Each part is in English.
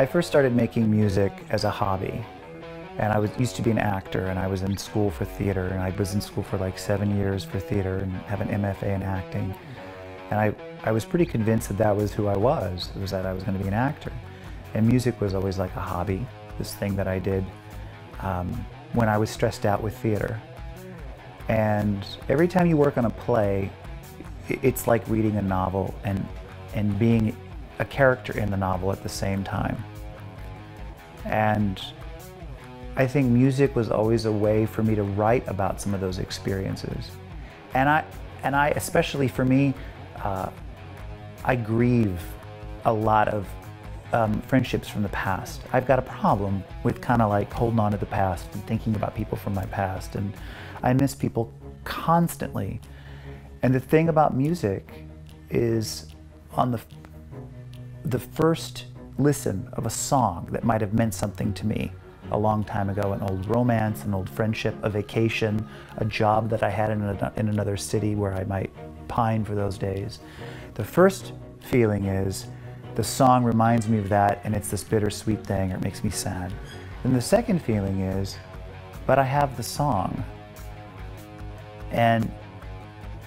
I first started making music as a hobby. And I was, used to be an actor, and I was in school for theater, and I was in school for like seven years for theater and have an MFA in acting. And I, I was pretty convinced that that was who I was, was that I was going to be an actor. And music was always like a hobby, this thing that I did um, when I was stressed out with theater. And every time you work on a play, it's like reading a novel and, and being a character in the novel at the same time. And I think music was always a way for me to write about some of those experiences. And I, and I especially for me, uh, I grieve a lot of um, friendships from the past. I've got a problem with kind of like holding on to the past and thinking about people from my past. And I miss people constantly. And the thing about music is on the, the first listen of a song that might have meant something to me, a long time ago, an old romance, an old friendship, a vacation, a job that I had in, a, in another city where I might pine for those days. The first feeling is the song reminds me of that and it's this bittersweet thing or it makes me sad. Then the second feeling is, but I have the song. And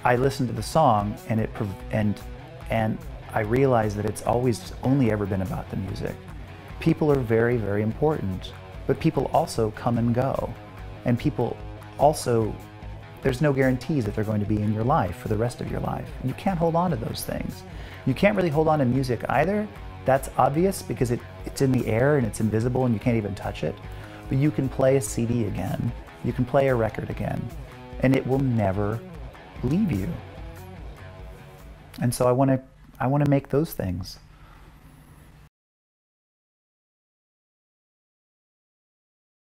I listen to the song and it and and I realize that it's always only ever been about the music. People are very, very important but people also come and go. And people also, there's no guarantees that they're going to be in your life for the rest of your life. You can't hold on to those things. You can't really hold on to music either. That's obvious because it, it's in the air and it's invisible and you can't even touch it. But you can play a CD again. You can play a record again. And it will never leave you. And so I want to I want to make those things.